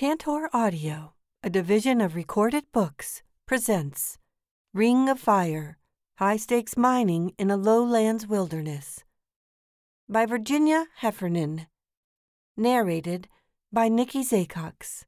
Tantor Audio, a division of recorded books, presents Ring of Fire High Stakes Mining in a Lowlands Wilderness by Virginia Heffernan. Narrated by Nikki Zakocs.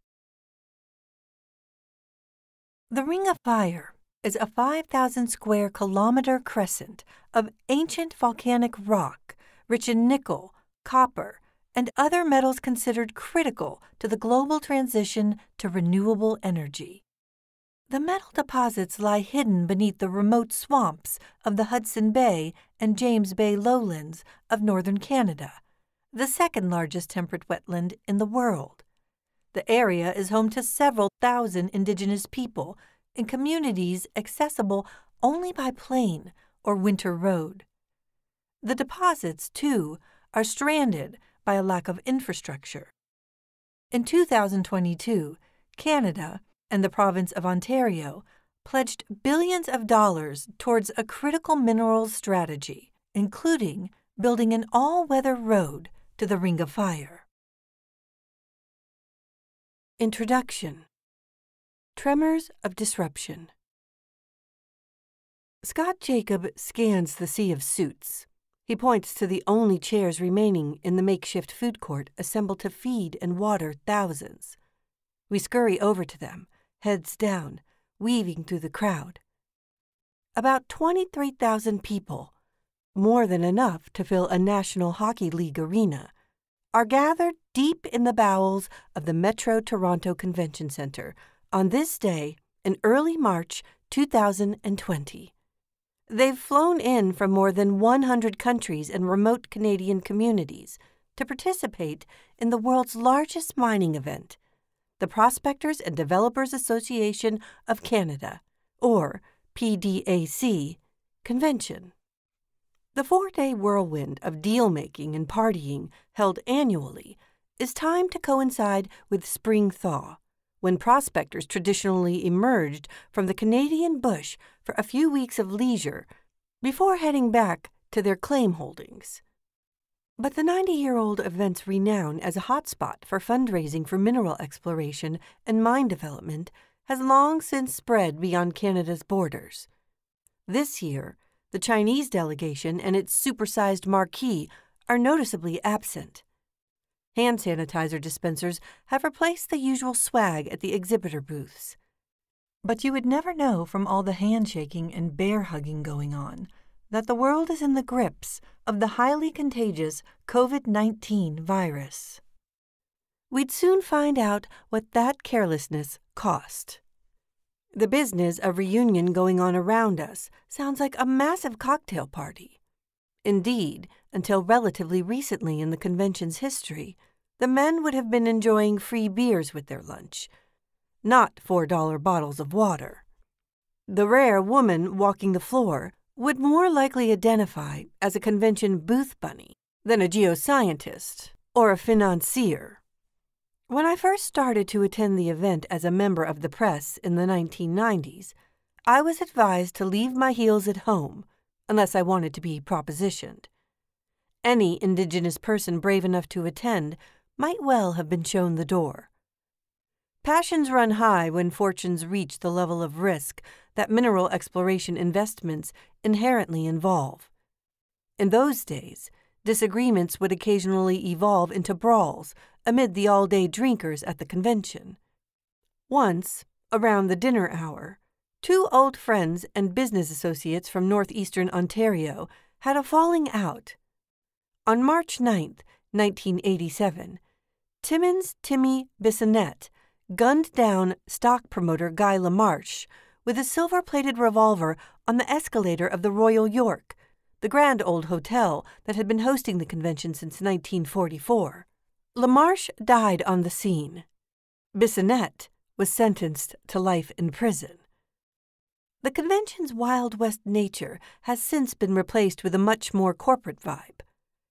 The Ring of Fire is a 5,000 square kilometer crescent of ancient volcanic rock rich in nickel, copper, and other metals considered critical to the global transition to renewable energy. The metal deposits lie hidden beneath the remote swamps of the Hudson Bay and James Bay lowlands of northern Canada, the second largest temperate wetland in the world. The area is home to several thousand indigenous people in communities accessible only by plane or winter road. The deposits, too, are stranded by a lack of infrastructure. In 2022, Canada and the province of Ontario pledged billions of dollars towards a critical minerals strategy, including building an all weather road to the Ring of Fire. Introduction Tremors of Disruption Scott Jacob scans the sea of suits he points to the only chairs remaining in the makeshift food court assembled to feed and water thousands. We scurry over to them, heads down, weaving through the crowd. About 23,000 people, more than enough to fill a National Hockey League arena, are gathered deep in the bowels of the Metro Toronto Convention Centre on this day in early March 2020. They've flown in from more than 100 countries and remote Canadian communities to participate in the world's largest mining event, the Prospectors and Developers Association of Canada, or PDAC, convention. The four day whirlwind of deal making and partying held annually is timed to coincide with spring thaw when prospectors traditionally emerged from the Canadian bush for a few weeks of leisure before heading back to their claim holdings. But the 90 year old event's renown as a hotspot for fundraising for mineral exploration and mine development has long since spread beyond Canada's borders. This year, the Chinese delegation and its supersized marquee are noticeably absent. Hand sanitizer dispensers have replaced the usual swag at the exhibitor booths. But you would never know from all the handshaking and bear hugging going on that the world is in the grips of the highly contagious COVID 19 virus. We'd soon find out what that carelessness cost. The business of reunion going on around us sounds like a massive cocktail party. Indeed, until relatively recently in the convention's history, the men would have been enjoying free beers with their lunch, not $4 bottles of water. The rare woman walking the floor would more likely identify as a convention booth bunny than a geoscientist or a financier. When I first started to attend the event as a member of the press in the 1990s, I was advised to leave my heels at home unless I wanted to be propositioned. Any Indigenous person brave enough to attend might well have been shown the door. Passions run high when fortunes reach the level of risk that mineral exploration investments inherently involve. In those days, disagreements would occasionally evolve into brawls amid the all day drinkers at the convention. Once, around the dinner hour, Two old friends and business associates from northeastern Ontario had a falling out. On March 9, 1987, Timmins Timmy Bissonnette gunned down stock promoter Guy LaMarche with a silver plated revolver on the escalator of the Royal York, the grand old hotel that had been hosting the convention since 1944. LaMarche died on the scene. Bissonnette was sentenced to life in prison. The convention's Wild West nature has since been replaced with a much more corporate vibe.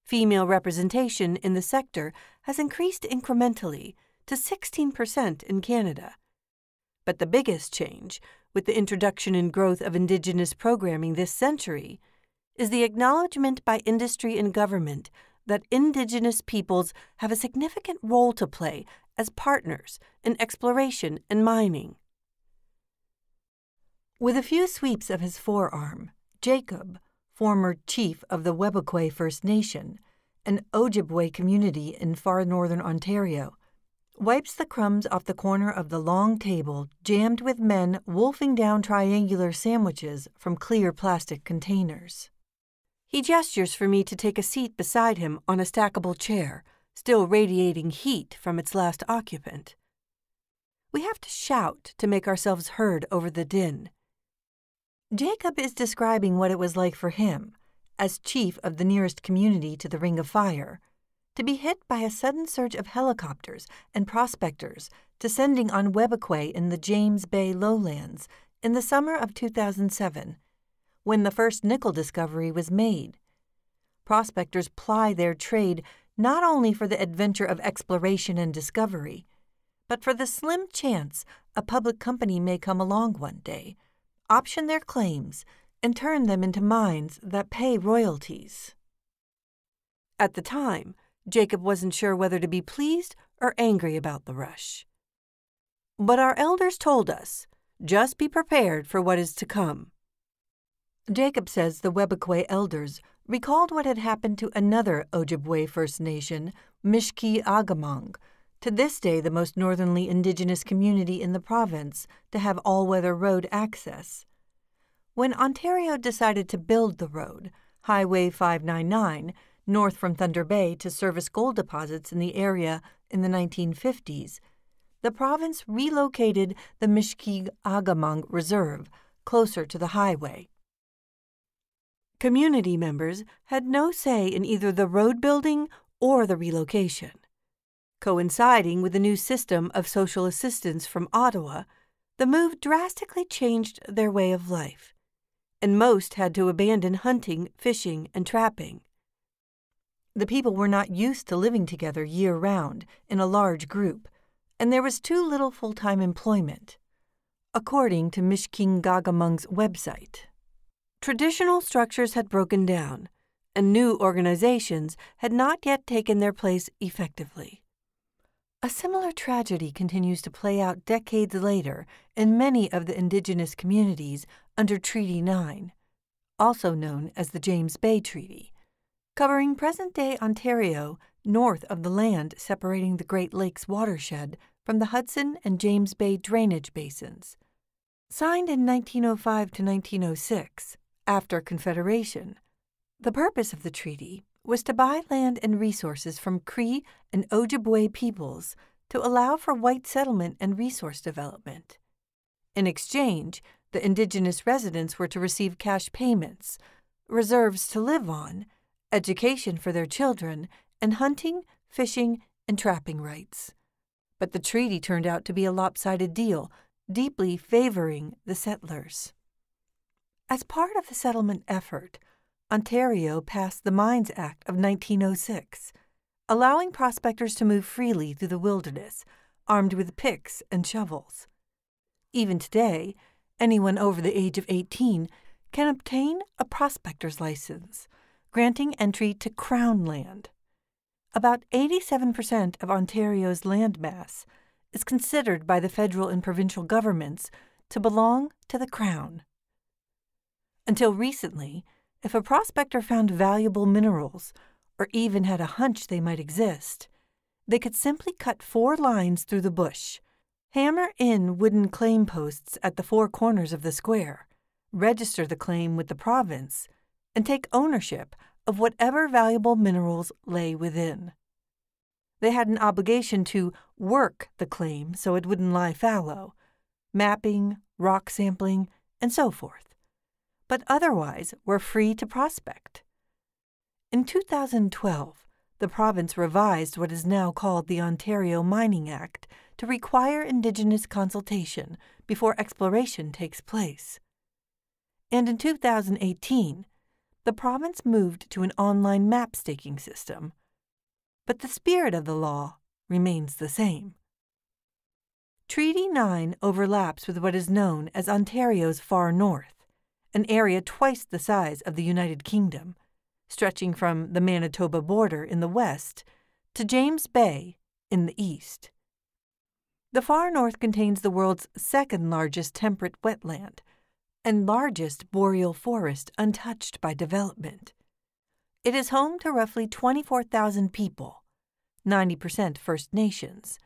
Female representation in the sector has increased incrementally to 16% in Canada. But the biggest change, with the introduction and growth of Indigenous programming this century, is the acknowledgement by industry and government that Indigenous peoples have a significant role to play as partners in exploration and mining. With a few sweeps of his forearm, Jacob, former chief of the Webequie First Nation, an Ojibwe community in far northern Ontario, wipes the crumbs off the corner of the long table jammed with men wolfing down triangular sandwiches from clear plastic containers. He gestures for me to take a seat beside him on a stackable chair, still radiating heat from its last occupant. We have to shout to make ourselves heard over the din. Jacob is describing what it was like for him, as chief of the nearest community to the Ring of Fire, to be hit by a sudden surge of helicopters and prospectors descending on Webequie in the James Bay lowlands in the summer of 2007, when the first nickel discovery was made. Prospectors ply their trade not only for the adventure of exploration and discovery, but for the slim chance a public company may come along one day option their claims, and turn them into mines that pay royalties. At the time, Jacob wasn't sure whether to be pleased or angry about the rush. But our elders told us just be prepared for what is to come. Jacob says the Webequie elders recalled what had happened to another Ojibwe First Nation, Mishkeegogamang, to this day the most northerly indigenous community in the province to have all weather road access. When Ontario decided to build the road, Highway 599, north from Thunder Bay to service gold deposits in the area in the 1950s, the province relocated the Mishkeegogamang Reserve closer to the highway. Community members had no say in either the road building or the relocation. Coinciding with the new system of social assistance from Ottawa, the move drastically changed their way of life, and most had to abandon hunting, fishing, and trapping. The people were not used to living together year round in a large group, and there was too little full time employment, according to Mishkeegogamang's website. Traditional structures had broken down, and new organizations had not yet taken their place effectively. A similar tragedy continues to play out decades later in many of the indigenous communities under Treaty 9, also known as the James Bay Treaty, covering present day Ontario north of the land separating the Great Lakes watershed from the Hudson and James Bay drainage basins. Signed in 1905 to 1906, after Confederation, the purpose of the treaty was to buy land and resources from Cree and Ojibwe peoples to allow for white settlement and resource development. In exchange, the indigenous residents were to receive cash payments, reserves to live on, education for their children, and hunting, fishing, and trapping rights. But the treaty turned out to be a lopsided deal, deeply favoring the settlers. As part of the settlement effort, Ontario passed the Mines Act of 1906, allowing prospectors to move freely through the wilderness, armed with picks and shovels. Even today, anyone over the age of 18 can obtain a prospector's license, granting entry to Crown land. About 87% of Ontario's landmass is considered by the federal and provincial governments to belong to the Crown. Until recently, if a prospector found valuable minerals, or even had a hunch they might exist, they could simply cut four lines through the bush, hammer in wooden claim posts at the four corners of the square, register the claim with the province, and take ownership of whatever valuable minerals lay within. They had an obligation to work the claim so it wouldn't lie fallow, mapping, rock sampling, and so forth but otherwise were free to prospect. In 2012, the province revised what is now called the Ontario Mining Act to require Indigenous consultation before exploration takes place. And in 2018, the province moved to an online map staking system. But the spirit of the law remains the same. Treaty 9 overlaps with what is known as Ontario's Far North an area twice the size of the United Kingdom, stretching from the Manitoba border in the west to James Bay in the east. The far north contains the world's second largest temperate wetland and largest boreal forest untouched by development. It is home to roughly 24,000 people, 90% First Nations,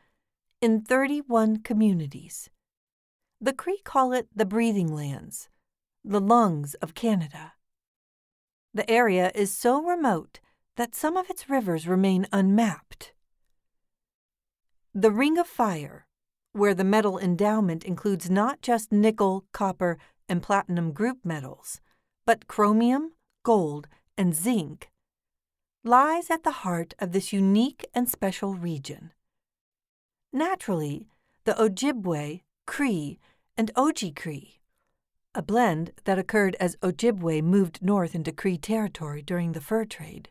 in 31 communities. The Cree call it the breathing lands, the lungs of Canada. The area is so remote that some of its rivers remain unmapped. The Ring of Fire, where the metal endowment includes not just nickel, copper, and platinum group metals, but chromium, gold, and zinc, lies at the heart of this unique and special region. Naturally, the Ojibwe, Cree, and Oji-Cree, a blend that occurred as Ojibwe moved north into Cree territory during the fur trade.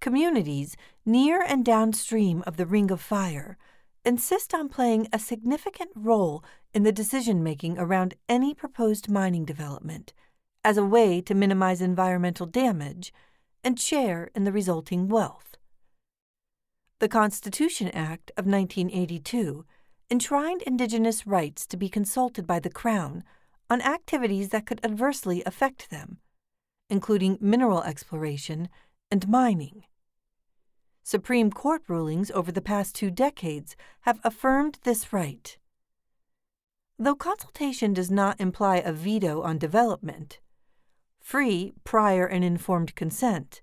Communities near and downstream of the Ring of Fire insist on playing a significant role in the decision making around any proposed mining development as a way to minimize environmental damage and share in the resulting wealth. The Constitution Act of 1982 enshrined Indigenous rights to be consulted by the Crown on activities that could adversely affect them, including mineral exploration and mining. Supreme Court rulings over the past two decades have affirmed this right. Though consultation does not imply a veto on development, free, prior, and informed consent,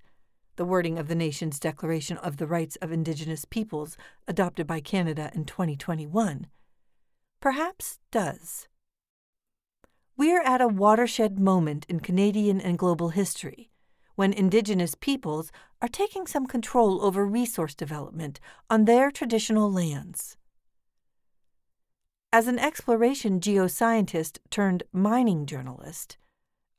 the wording of the nation's Declaration of the Rights of Indigenous Peoples adopted by Canada in 2021, perhaps does. We're at a watershed moment in Canadian and global history when Indigenous peoples are taking some control over resource development on their traditional lands. As an exploration geoscientist turned mining journalist,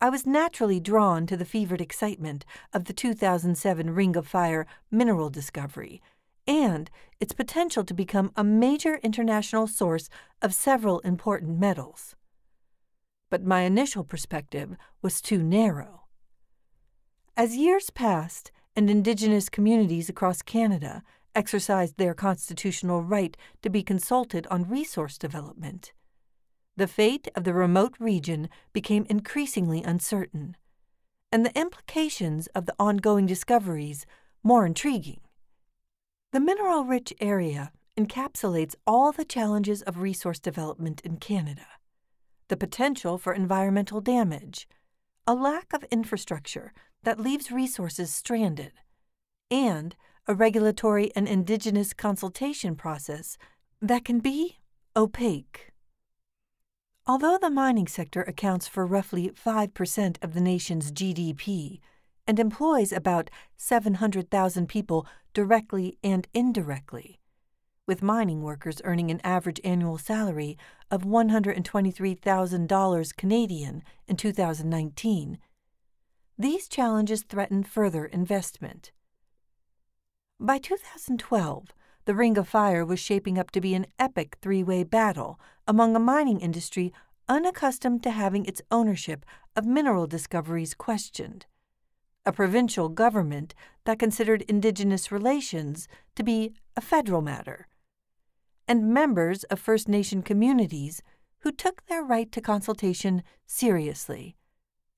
I was naturally drawn to the fevered excitement of the 2007 Ring of Fire mineral discovery and its potential to become a major international source of several important metals. But my initial perspective was too narrow. As years passed and Indigenous communities across Canada exercised their constitutional right to be consulted on resource development, the fate of the remote region became increasingly uncertain, and the implications of the ongoing discoveries more intriguing. The mineral rich area encapsulates all the challenges of resource development in Canada the potential for environmental damage, a lack of infrastructure that leaves resources stranded, and a regulatory and indigenous consultation process that can be opaque. Although the mining sector accounts for roughly 5% of the nation's GDP and employs about 700,000 people directly and indirectly, with mining workers earning an average annual salary of $123,000 Canadian in 2019, these challenges threaten further investment. By 2012, the Ring of Fire was shaping up to be an epic three way battle among a mining industry unaccustomed to having its ownership of mineral discoveries questioned, a provincial government that considered Indigenous relations to be a federal matter, and members of First Nation communities who took their right to consultation seriously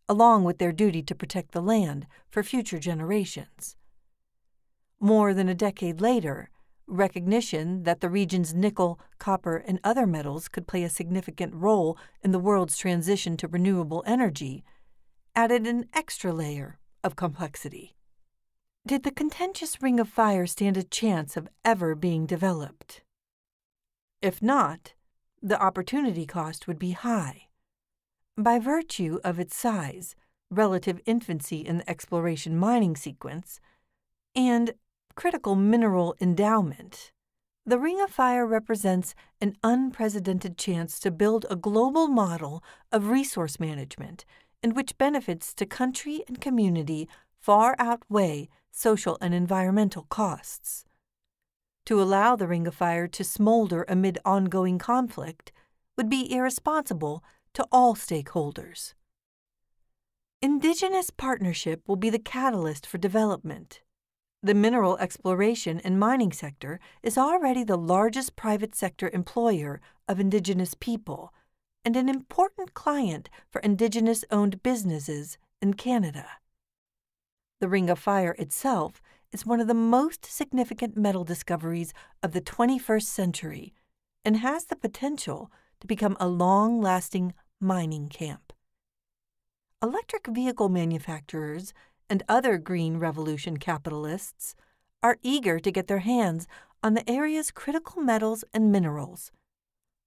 along with their duty to protect the land for future generations. More than a decade later, recognition that the region's nickel, copper, and other metals could play a significant role in the world's transition to renewable energy added an extra layer of complexity. Did the contentious Ring of Fire stand a chance of ever being developed? If not, the opportunity cost would be high. By virtue of its size, relative infancy in the exploration mining sequence, and critical mineral endowment, the Ring of Fire represents an unprecedented chance to build a global model of resource management in which benefits to country and community far outweigh social and environmental costs. To allow the Ring of Fire to smolder amid ongoing conflict would be irresponsible to all stakeholders. Indigenous partnership will be the catalyst for development, The mineral exploration and mining sector is already the largest private sector employer of Indigenous people and an important client for Indigenous owned businesses in Canada. The Ring of Fire itself is one of the most significant metal discoveries of the 21st century and has the potential to become a long lasting mining camp. Electric vehicle manufacturers and other green revolution capitalists are eager to get their hands on the area's critical metals and minerals.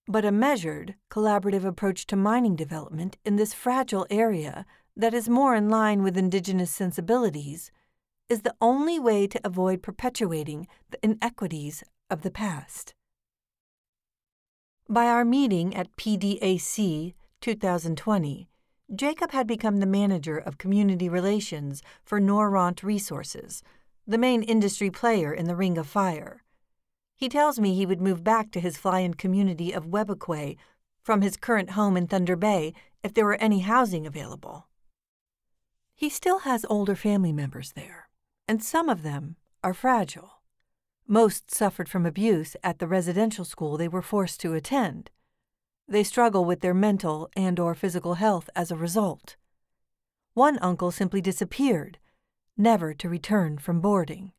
But a measured, collaborative approach to mining development in this fragile area that is more in line with indigenous sensibilities is the only way to avoid perpetuating the inequities of the past. By our meeting at PDAC 2020, Jacob had become the manager of community relations for Noront Resources, the main industry player in the Ring of Fire. He tells me he would move back to his fly-in community of Webequie from his current home in Thunder Bay if there were any housing available. He still has older family members there, and some of them are fragile. Most suffered from abuse at the residential school they were forced to attend. They struggle with their mental and or physical health as a result. One uncle simply disappeared, never to return from boarding.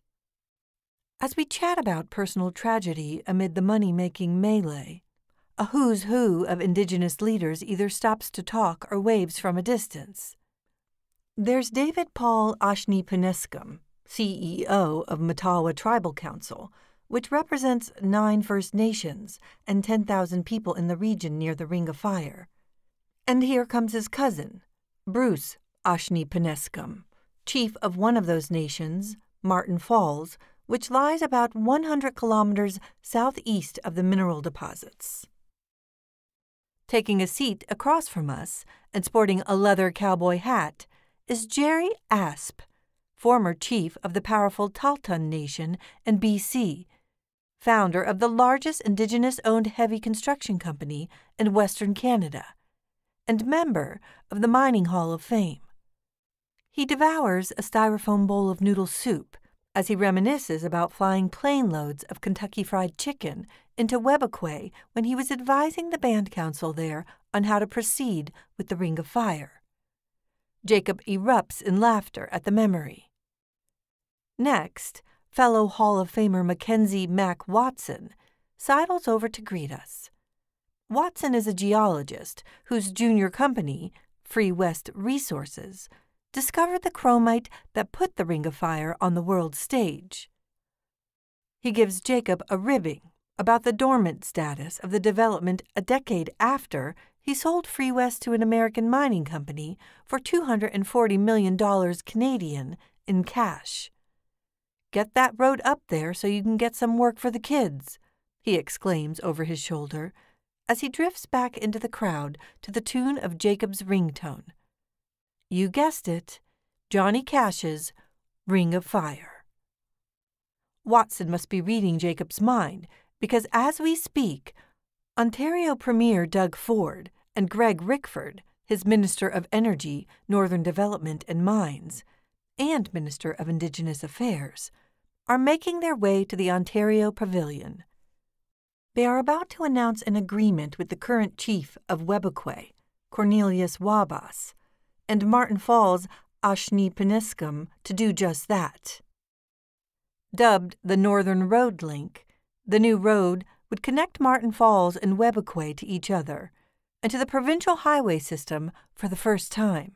As we chat about personal tragedy amid the money-making melee, a who's who of indigenous leaders either stops to talk or waves from a distance. There's David Paul Achneepineskum, CEO of Matawa Tribal Council, which represents nine First Nations and 10,000 people in the region near the Ring of Fire. And here comes his cousin, Bruce Achneepineskum, chief of one of those nations, Martin Falls, which lies about 100 kilometers southeast of the mineral deposits. Taking a seat across from us and sporting a leather cowboy hat is Jerry Asp, former chief of the powerful Tahltan Nation in BC, founder of the largest Indigenous owned heavy construction company in Western Canada, and member of the Mining Hall of Fame. He devours a styrofoam bowl of noodle soup as he reminisces about flying plane loads of Kentucky Fried Chicken into Webequie when he was advising the band council there on how to proceed with the Ring of Fire. Jacob erupts in laughter at the memory. Next, fellow Hall of Famer Mackenzie Mac Watson sidles over to greet us. Watson is a geologist whose junior company, Free West Resources, discovered the chromite that put the Ring of Fire on the world stage. He gives Jacob a ribbing about the dormant status of the development a decade after he sold Free West to an American mining company for $240 million Canadian in cash. Get that road up there so you can get some work for the kids, he exclaims over his shoulder as he drifts back into the crowd to the tune of Jacob's ringtone. You guessed it, Johnny Cash's Ring of Fire. Watson must be reading Jacob's mind because as we speak, Ontario Premier Doug Ford and Greg Rickford, his Minister of Energy, Northern Development and Mines, and Minister of Indigenous Affairs, are making their way to the Ontario Pavilion. They are about to announce an agreement with the current chief of Webequie, Cornelius Wabasse, and Martin Falls Achneepineskum to do just that. Dubbed the Northern Road Link, the new road would connect Martin Falls and Webequie to each other and to the provincial highway system for the first time.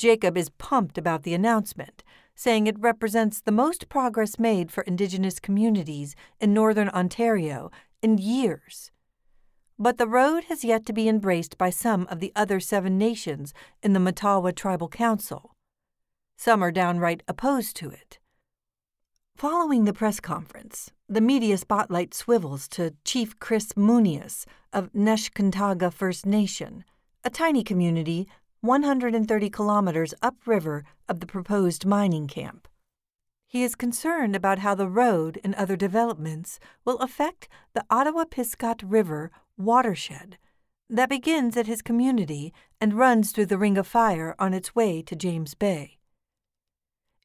Jacob is pumped about the announcement, saying it represents the most progress made for Indigenous communities in Northern Ontario in years. But the road has yet to be embraced by some of the other seven nations in the Matawa Tribal Council. Some are downright opposed to it. Following the press conference, the media spotlight swivels to Chief Chris Moonias of Neskantaga First Nation, a tiny community 130 kilometers upriver of the proposed mining camp. He is concerned about how the road and other developments will affect the Attawapiskat River watershed that begins at his community and runs through the Ring of Fire on its way to James Bay.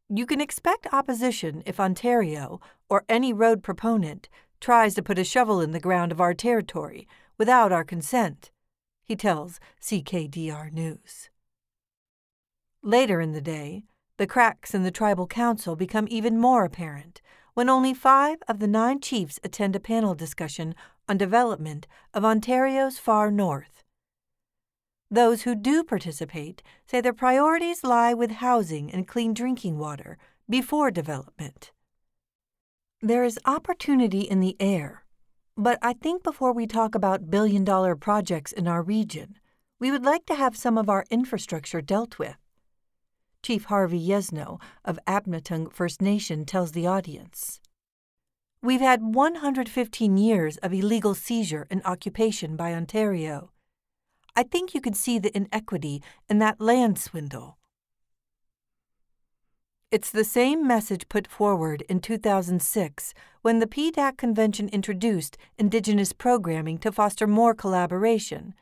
You can expect opposition if Ontario, or any road proponent, tries to put a shovel in the ground of our territory without our consent, he tells CKDR News. Later in the day, the cracks in the tribal council become even more apparent when only five of the nine chiefs attend a panel discussion on development of Ontario's far north. Those who do participate say their priorities lie with housing and clean drinking water before development. There is opportunity in the air, but I think before we talk about billion dollar projects in our region, we would like to have some of our infrastructure dealt with. Chief Harvey Yesno of Eabametoong First Nation tells the audience. We've had 115 years of illegal seizure and occupation by Ontario. I think you can see the inequity in that land swindle. It's the same message put forward in 2006 when the PDAC convention introduced Indigenous programming to foster more collaboration,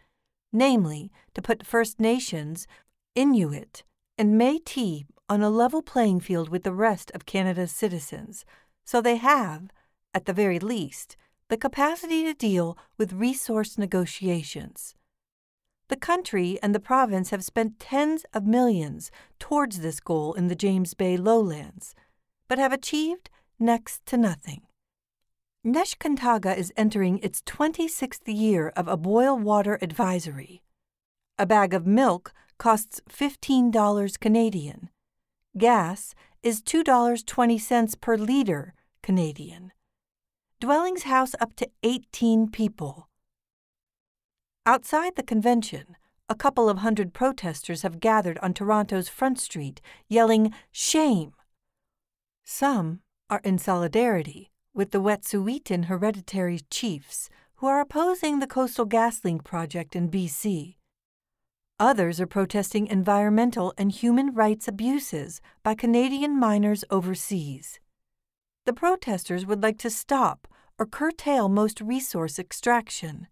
namely, to put First Nations, Inuit, and Metis on a level playing field with the rest of Canada's citizens, so they have, at the very least, the capacity to deal with resource negotiations. The country and the province have spent tens of millions towards this goal in the James Bay lowlands, but have achieved next to nothing. Neskantaga is entering its 26th year of a boil water advisory. A bag of milk costs $15 Canadian. Gas is $2.20 per liter Canadian. Dwellings house up to 18 people. Outside the convention, a couple of hundred protesters have gathered on Toronto's Front Street, yelling, Shame! Some are in solidarity with the Wet'suwet'en hereditary chiefs who are opposing the Coastal GasLink project in BC. Others are protesting environmental and human rights abuses by Canadian miners overseas. The protesters would like to stop or curtail most resource extraction.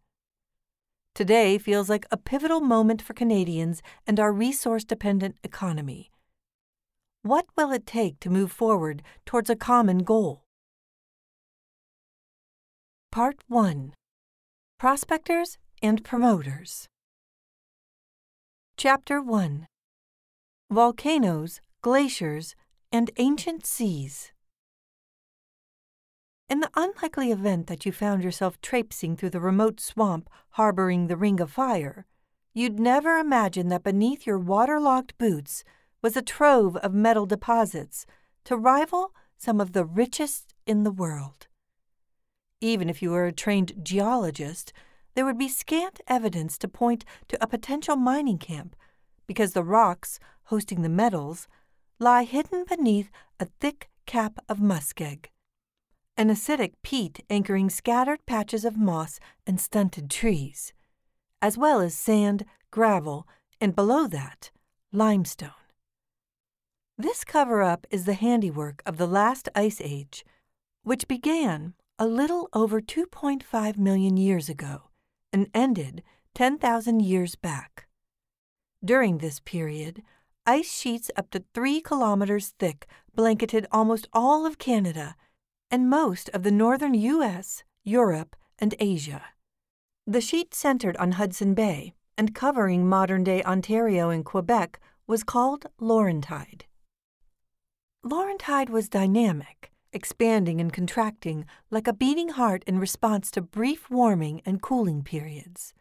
Today feels like a pivotal moment for Canadians and our resource dependent economy. What will it take to move forward towards a common goal? Part 1 Prospectors and Promoters Chapter 1 Volcanoes, Glaciers, and Ancient Seas. In the unlikely event that you found yourself traipsing through the remote swamp harboring the ring of fire, you'd never imagine that beneath your waterlogged boots was a trove of metal deposits to rival some of the richest in the world. Even if you were a trained geologist, there would be scant evidence to point to a potential mining camp because the rocks hosting the metals lie hidden beneath a thick cap of muskeg, an acidic peat anchoring scattered patches of moss and stunted trees, as well as sand, gravel, and below that, limestone. This cover up is the handiwork of the last ice age, which began a little over 2.5 million years ago and ended 10,000 years back. During this period, ice sheets up to three kilometers thick blanketed almost all of Canada and most of the northern U.S., Europe, and Asia. The sheet centered on Hudson Bay and covering modern day Ontario and Quebec was called Laurentide. Laurentide was dynamic expanding and contracting like a beating heart in response to brief warming and cooling periods.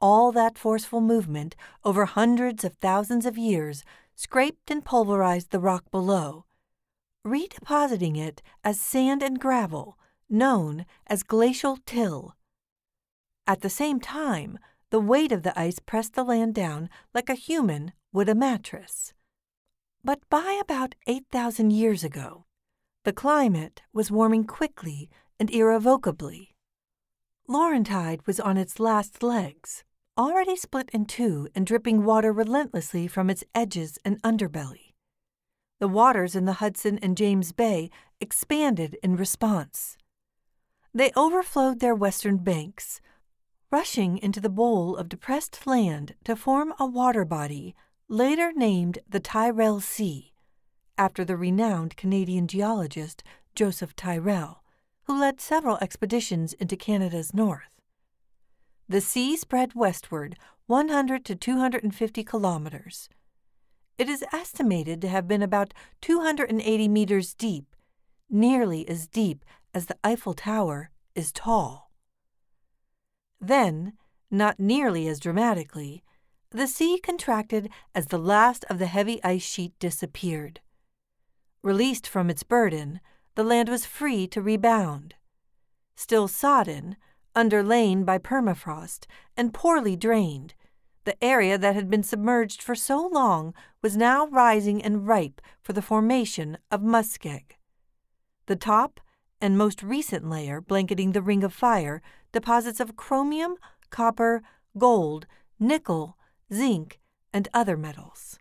All that forceful movement over hundreds of thousands of years scraped and pulverized the rock below, redepositing it as sand and gravel, known as glacial till. At the same time, the weight of the ice pressed the land down like a human would a mattress. But by about 8,000 years ago, the climate was warming quickly and irrevocably. Laurentide was on its last legs, already split in two and dripping water relentlessly from its edges and underbelly. The waters in the Hudson and James Bay expanded in response. They overflowed their western banks, rushing into the bowl of depressed land to form a water body later named the Tyrrell Sea after the renowned Canadian geologist Joseph Tyrrell, who led several expeditions into Canada's north. The sea spread westward 100 to 250 kilometers. It is estimated to have been about 280 meters deep, nearly as deep as the Eiffel Tower is tall. Then, not nearly as dramatically, the sea contracted as the last of the heavy ice sheet disappeared. Released from its burden, the land was free to rebound. Still sodden, underlain by permafrost, and poorly drained, the area that had been submerged for so long was now rising and ripe for the formation of muskeg. The top and most recent layer blanketing the ring of fire deposits of chromium, copper, gold, nickel, zinc, and other metals.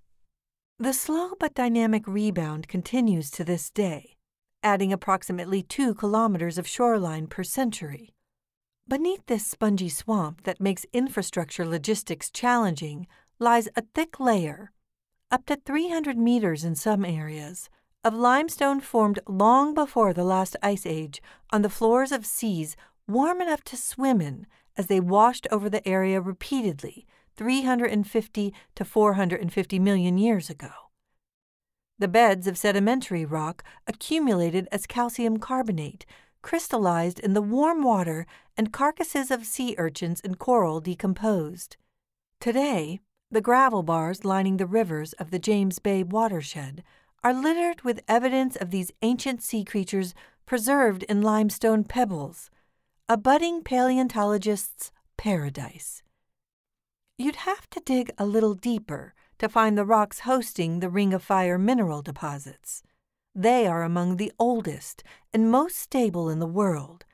The slow but dynamic rebound continues to this day, adding approximately two kilometers of shoreline per century. Beneath this spongy swamp that makes infrastructure logistics challenging lies a thick layer, up to 300 meters in some areas, of limestone formed long before the last ice age on the floors of seas warm enough to swim in as they washed over the area repeatedly 350 to 450 million years ago. The beds of sedimentary rock accumulated as calcium carbonate crystallized in the warm water and carcasses of sea urchins and coral decomposed. Today, the gravel bars lining the rivers of the James Bay watershed are littered with evidence of these ancient sea creatures preserved in limestone pebbles, a budding paleontologist's paradise. You'd have to dig a little deeper to find the rocks hosting the Ring of Fire mineral deposits. They are among the oldest and most stable in the world,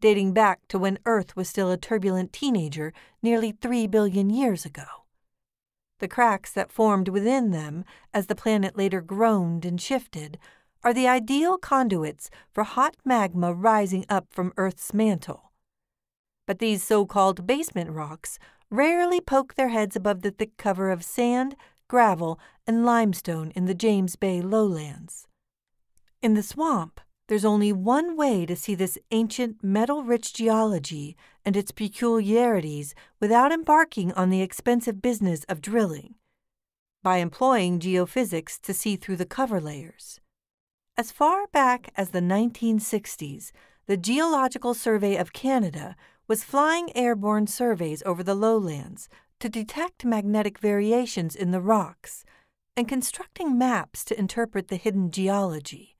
dating back to when Earth was still a turbulent teenager nearly three billion years ago. The cracks that formed within them as the planet later groaned and shifted are the ideal conduits for hot magma rising up from Earth's mantle. But these so called basement rocks rarely poke their heads above the thick cover of sand, gravel, and limestone in the James Bay lowlands. In the swamp, there's only one way to see this ancient metal rich geology and its peculiarities without embarking on the expensive business of drilling by employing geophysics to see through the cover layers. As far back as the 1960s, the Geological Survey of Canada was flying airborne surveys over the lowlands to detect magnetic variations in the rocks and constructing maps to interpret the hidden geology.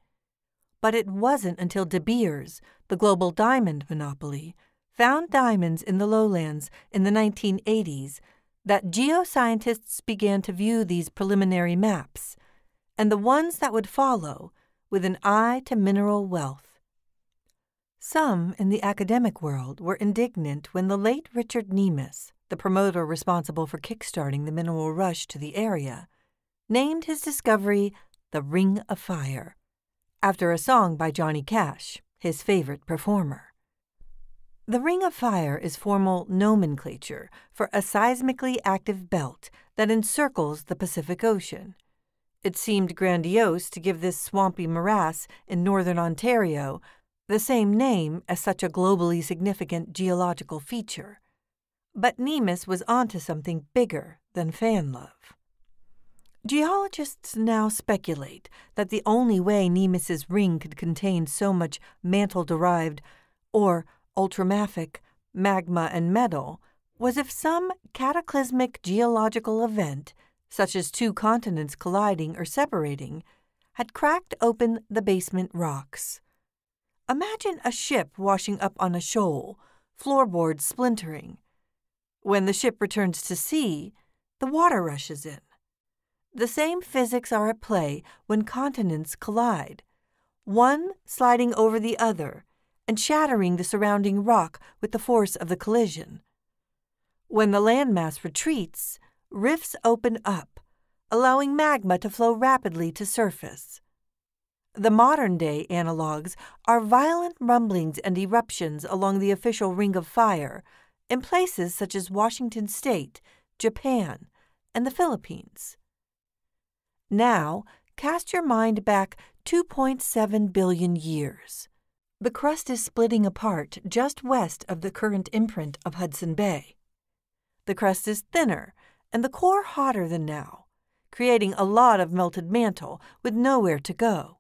But it wasn't until De Beers, the global diamond monopoly, found diamonds in the lowlands in the 1980s that geoscientists began to view these preliminary maps, and the ones that would follow, with an eye to mineral wealth. Some in the academic world were indignant when the late Richard Nemis, the promoter responsible for kickstarting the mineral rush to the area, named his discovery the Ring of Fire after a song by Johnny Cash, his favorite performer. The Ring of Fire is formal nomenclature for a seismically active belt that encircles the Pacific Ocean. It seemed grandiose to give this swampy morass in northern Ontario the same name as such a globally significant geological feature. But Nemis was onto something bigger than fan love. Geologists now speculate that the only way Nemis's ring could contain so much mantle derived or ultramafic magma and metal was if some cataclysmic geological event, such as two continents colliding or separating, had cracked open the basement rocks. Imagine a ship washing up on a shoal, floorboards splintering. When the ship returns to sea, the water rushes in. The same physics are at play when continents collide, one sliding over the other and shattering the surrounding rock with the force of the collision. When the landmass retreats, rifts open up, allowing magma to flow rapidly to surface. The modern day analogues are violent rumblings and eruptions along the official Ring of Fire in places such as Washington State, Japan, and the Philippines. Now, cast your mind back 2.7 billion years. The crust is splitting apart just west of the current imprint of Hudson Bay. The crust is thinner and the core hotter than now, creating a lot of melted mantle with nowhere to go.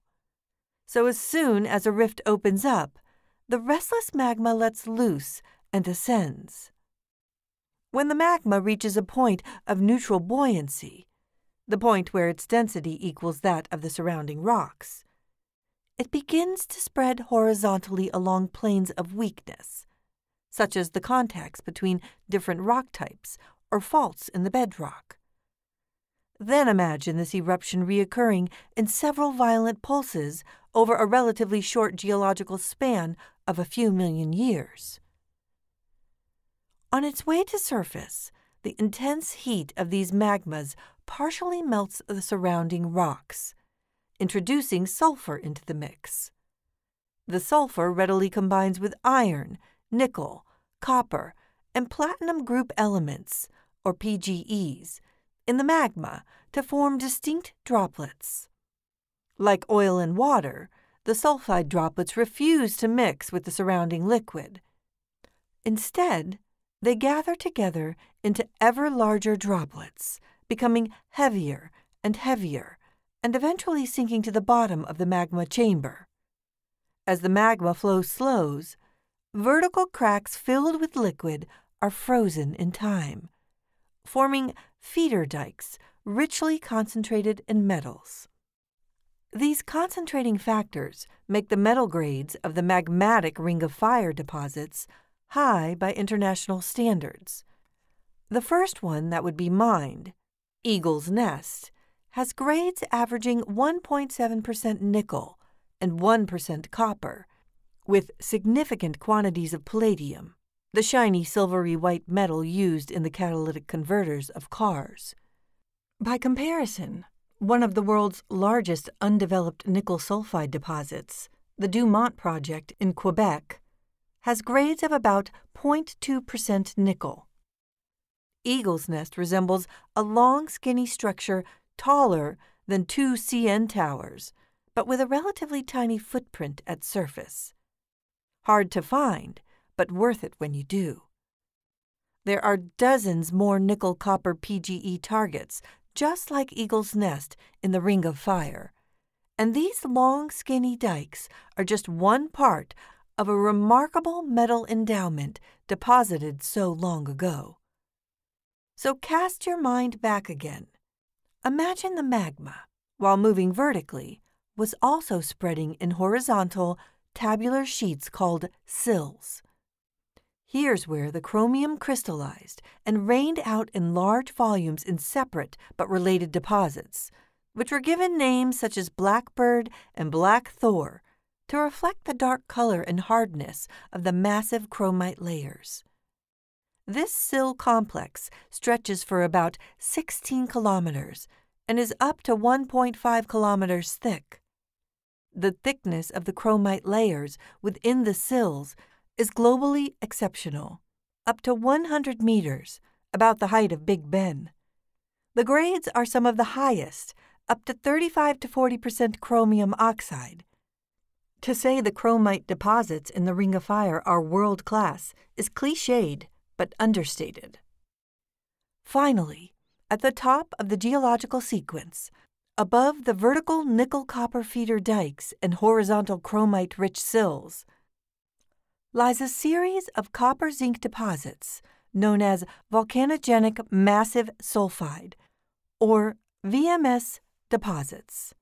So as soon as a rift opens up, the restless magma lets loose and ascends. When the magma reaches a point of neutral buoyancy, the point where its density equals that of the surrounding rocks, it begins to spread horizontally along planes of weakness, such as the contacts between different rock types or faults in the bedrock. Then imagine this eruption reoccurring in several violent pulses over a relatively short geological span of a few million years. On its way to surface, the intense heat of these magmas partially melts the surrounding rocks, introducing sulfur into the mix. The sulfur readily combines with iron, nickel, copper, and platinum group elements, or PGEs, in the magma to form distinct droplets. Like oil and water, the sulfide droplets refuse to mix with the surrounding liquid. Instead, they gather together into ever larger droplets, becoming heavier and heavier and eventually sinking to the bottom of the magma chamber. As the magma flow slows, vertical cracks filled with liquid are frozen in time, forming feeder dikes richly concentrated in metals. These concentrating factors make the metal grades of the magmatic Ring of Fire deposits high by international standards. The first one that would be mined, Eagle's Nest, has grades averaging 1.7% nickel and 1% copper, with significant quantities of palladium, the shiny silvery white metal used in the catalytic converters of cars. By comparison, one of the world's largest undeveloped nickel sulfide deposits, the Dumont project in Quebec, has grades of about 0.2% nickel. Eagle's Nest resembles a long, skinny structure taller than two CN towers, but with a relatively tiny footprint at surface. Hard to find, but worth it when you do. There are dozens more nickel copper PGE targets, just like Eagle's Nest in the Ring of Fire. And these long, skinny dikes are just one part of a remarkable metal endowment deposited so long ago. So cast your mind back again Imagine the magma, while moving vertically, was also spreading in horizontal, tabular sheets called sills. Here's where the chromium crystallized and rained out in large volumes in separate but related deposits, which were given names such as Blackbird and Black Thor to reflect the dark color and hardness of the massive chromite layers. This sill complex stretches for about 16 kilometers and is up to 1.5 kilometers thick. The thickness of the chromite layers within the sills is globally exceptional, up to 100 meters, about the height of Big Ben. The grades are some of the highest, up to 35 to 40 percent chromium oxide. To say the chromite deposits in the Ring of Fire are world class is cliched but understated. Finally, at the top of the geological sequence, above the vertical nickel copper feeder dikes and horizontal chromite rich sills, lies a series of copper zinc deposits known as volcanogenic massive sulfide, or VMS deposits.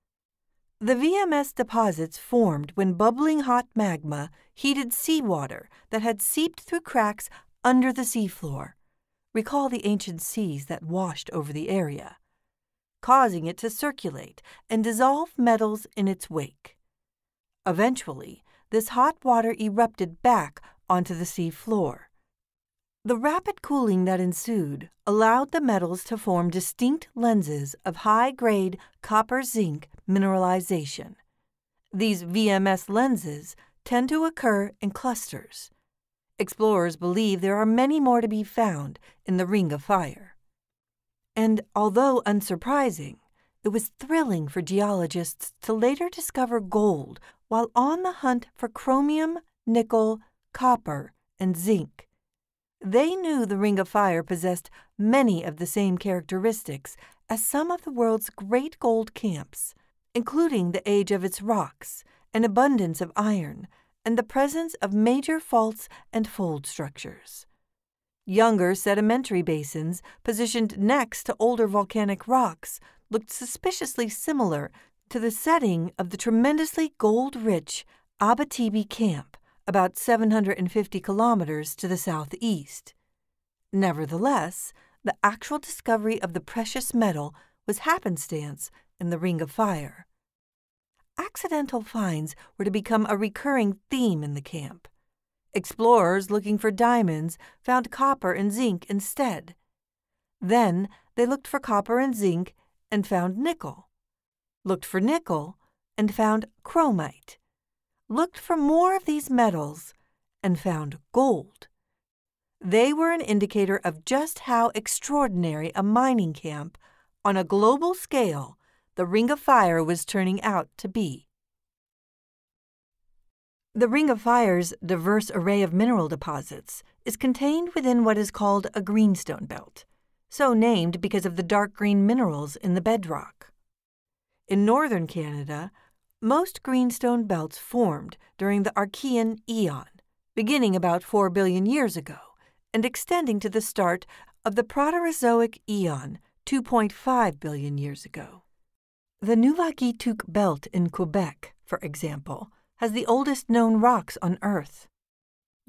The VMS deposits formed when bubbling hot magma heated seawater that had seeped through cracks under the seafloor. Recall the ancient seas that washed over the area, causing it to circulate and dissolve metals in its wake. Eventually, this hot water erupted back onto the sea floor. The rapid cooling that ensued allowed the metals to form distinct lenses of high grade copper zinc mineralization. These VMS lenses tend to occur in clusters. Explorers believe there are many more to be found in the Ring of Fire. And although unsurprising, it was thrilling for geologists to later discover gold while on the hunt for chromium, nickel, copper, and zinc. They knew the Ring of Fire possessed many of the same characteristics as some of the world's great gold camps, including the age of its rocks, an abundance of iron, and the presence of major faults and fold structures. Younger sedimentary basins, positioned next to older volcanic rocks, looked suspiciously similar to the setting of the tremendously gold rich Abitibi camp, about 750 kilometers to the southeast. Nevertheless, the actual discovery of the precious metal was happenstance in the Ring of Fire. Accidental finds were to become a recurring theme in the camp. Explorers looking for diamonds found copper and zinc instead. Then they looked for copper and zinc and found nickel, looked for nickel and found chromite, looked for more of these metals and found gold. They were an indicator of just how extraordinary a mining camp on a global scale the Ring of Fire was turning out to be. The Ring of Fire's diverse array of mineral deposits is contained within what is called a greenstone belt so named because of the dark green minerals in the bedrock. In northern Canada, most greenstone belts formed during the Archean Eon, beginning about 4 billion years ago and extending to the start of the Proterozoic Eon, 2.5 billion years ago. The Nuvvuagittuq Belt in Quebec, for example, has the oldest known rocks on Earth.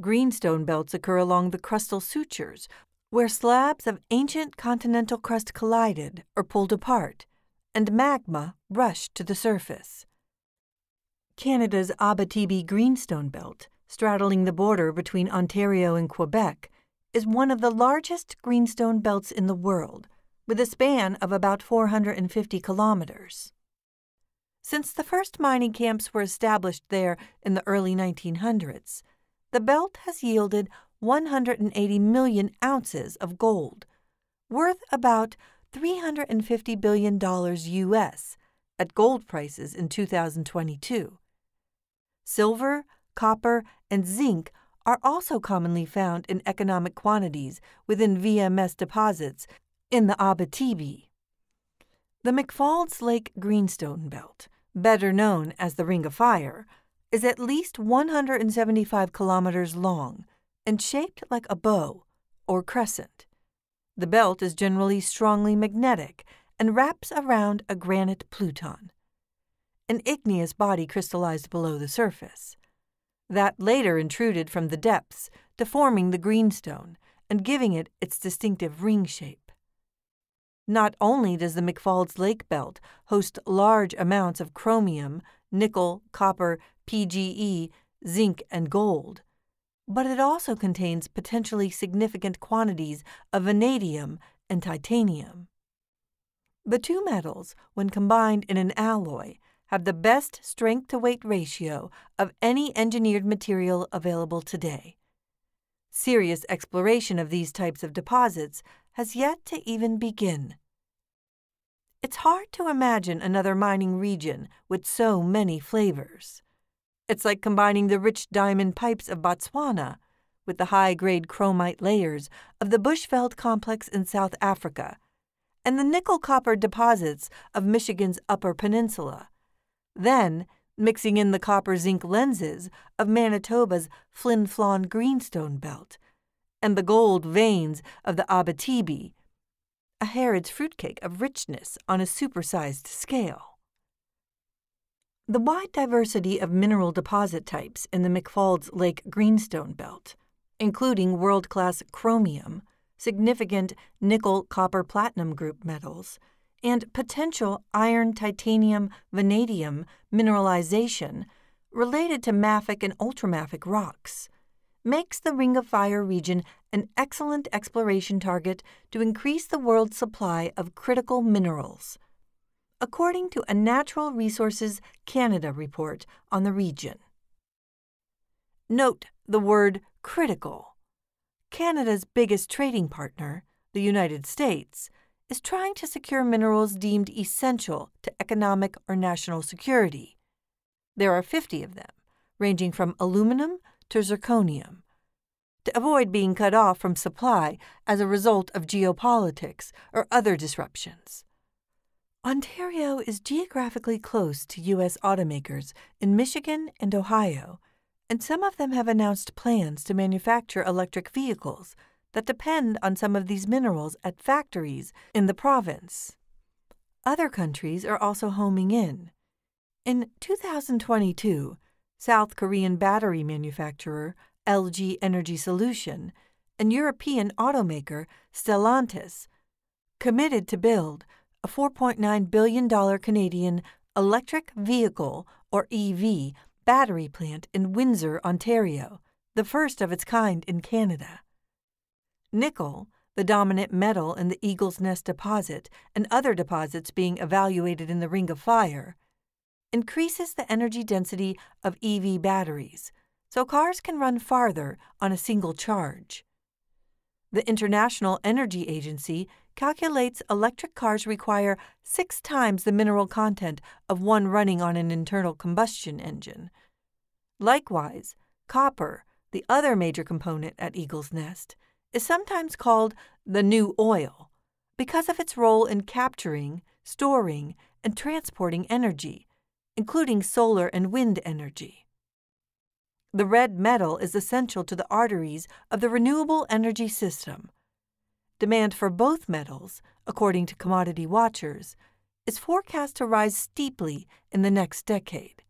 Greenstone belts occur along the crustal sutures, where slabs of ancient continental crust collided or pulled apart, and magma rushed to the surface. Canada's Abitibi Greenstone Belt, straddling the border between Ontario and Quebec, is one of the largest greenstone belts in the world, with a span of about 450 kilometers. Since the first mining camps were established there in the early 1900s, the belt has yielded 180 million ounces of gold, worth about $350 billion US at gold prices in 2022. Silver, copper, and zinc are also commonly found in economic quantities within VMS deposits in the Abitibi. The McFaulds Lake Greenstone Belt, better known as the Ring of Fire, is at least 175 kilometers long and shaped like a bow or crescent. The belt is generally strongly magnetic and wraps around a granite pluton, an igneous body crystallized below the surface. That later intruded from the depths, deforming the greenstone and giving it its distinctive ring shape. Not only does the McFaulds Lake Belt host large amounts of chromium, nickel, copper, PGE, zinc, and gold, but it also contains potentially significant quantities of vanadium and titanium. The two metals, when combined in an alloy, have the best strength to weight ratio of any engineered material available today. Serious exploration of these types of deposits has yet to even begin. It's hard to imagine another mining region with so many flavors. It's like combining the rich diamond pipes of Botswana with the high grade chromite layers of the Bushveld complex in South Africa and the nickel copper deposits of Michigan's Upper Peninsula. Then, mixing in the copper zinc lenses of Manitoba's Flin Flon Greenstone Belt and the gold veins of the Abitibi, a Harrod's fruitcake of richness on a supersized scale. The wide diversity of mineral deposit types in the McFaulds Lake Greenstone Belt, including world class chromium, significant nickel copper platinum group metals, and potential iron titanium vanadium mineralization related to mafic and ultramafic rocks, makes the Ring of Fire region an excellent exploration target to increase the world's supply of critical minerals according to a Natural Resources Canada report on the region. Note the word critical. Canada's biggest trading partner, the United States, is trying to secure minerals deemed essential to economic or national security. There are 50 of them, ranging from aluminum to zirconium. To avoid being cut off from supply as a result of geopolitics or other disruptions. Ontario is geographically close to U.S. automakers in Michigan and Ohio, and some of them have announced plans to manufacture electric vehicles that depend on some of these minerals at factories in the province. Other countries are also homing in. In 2022, South Korean battery manufacturer LG Energy Solution and European automaker Stellantis committed to build a $4.9 billion Canadian electric vehicle, or EV, battery plant in Windsor, Ontario, the first of its kind in Canada. Nickel, the dominant metal in the Eagle's Nest deposit and other deposits being evaluated in the Ring of Fire, increases the energy density of EV batteries so cars can run farther on a single charge. The International Energy Agency calculates electric cars require six times the mineral content of one running on an internal combustion engine. Likewise, copper, the other major component at Eagle's Nest, is sometimes called the new oil because of its role in capturing, storing, and transporting energy, including solar and wind energy. The red metal is essential to the arteries of the renewable energy system. Demand for both metals, according to commodity watchers, is forecast to rise steeply in the next decade.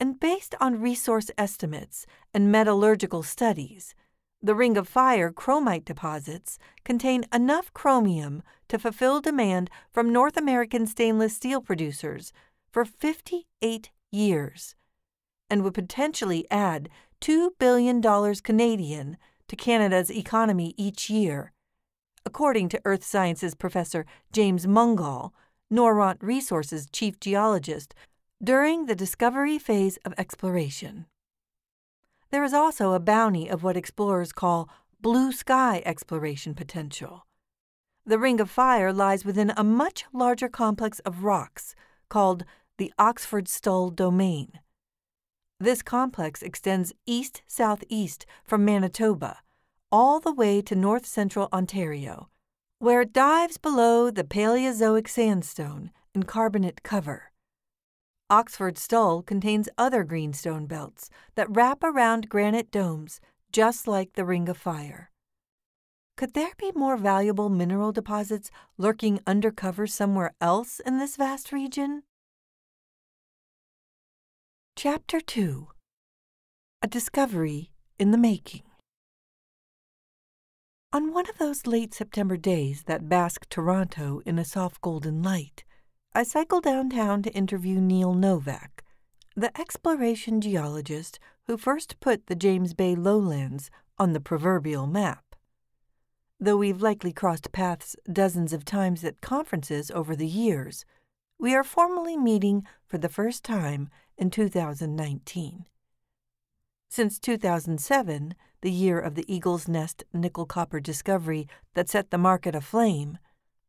And based on resource estimates and metallurgical studies, the Ring of Fire chromite deposits contain enough chromium to fulfill demand from North American stainless steel producers for 58 years and would potentially add $2 billion Canadian to Canada's economy each year. According to Earth Sciences professor James Mungall, Noront Resources chief geologist, during the discovery phase of exploration. There is also a bounty of what explorers call blue sky exploration potential. The Ring of Fire lies within a much larger complex of rocks called the Oxford Stull Domain. This complex extends east southeast from Manitoba all the way to north central Ontario, where it dives below the Paleozoic sandstone and carbonate cover. Oxford Stull contains other greenstone belts that wrap around granite domes just like the Ring of Fire. Could there be more valuable mineral deposits lurking undercover somewhere else in this vast region? Chapter 2 A Discovery in the Making On one of those late September days that bask Toronto in a soft golden light, I cycled downtown to interview Neil Novak, the exploration geologist who first put the James Bay lowlands on the proverbial map. Though we've likely crossed paths dozens of times at conferences over the years, we are formally meeting for the first time in 2019. Since 2007, the year of the Eagle's Nest nickel copper discovery that set the market aflame,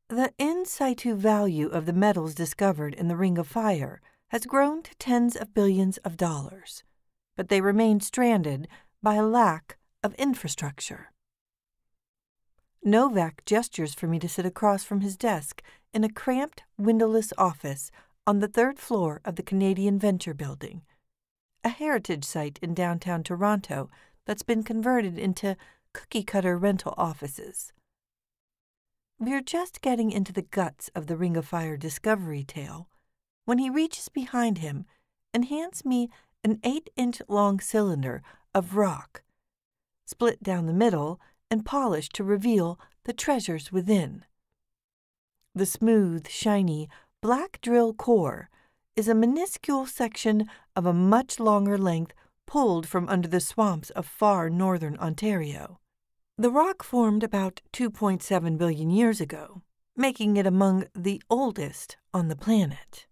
the in situ value of the metals discovered in the Ring of Fire has grown to tens of billions of dollars, but they remain stranded by a lack of infrastructure. Novak gestures for me to sit across from his desk in a cramped, windowless office on the third floor of the Canadian Venture Building, a heritage site in downtown Toronto that's been converted into cookie cutter rental offices. We're just getting into the guts of the Ring of Fire discovery tale when he reaches behind him and hands me an eight inch long cylinder of rock, split down the middle and polished to reveal the treasures within. The smooth, shiny, black drill core is a minuscule section of a much longer length pulled from under the swamps of far northern Ontario. The rock formed about 2.7 billion years ago, making it among the oldest on the planet.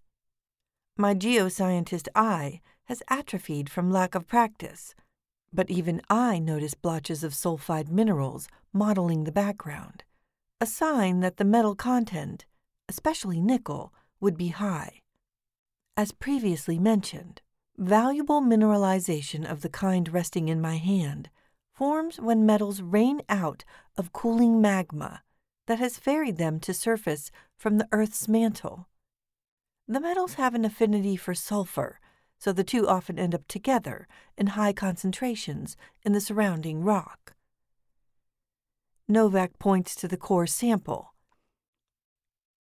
My geoscientist eye has atrophied from lack of practice, but even I notice blotches of sulfide minerals mottling the background, a sign that the metal content, especially nickel, would be high. As previously mentioned, valuable mineralization of the kind resting in my hand forms when metals rain out of cooling magma that has ferried them to surface from the Earth's mantle. The metals have an affinity for sulfur, so the two often end up together in high concentrations in the surrounding rock. Novak points to the core sample.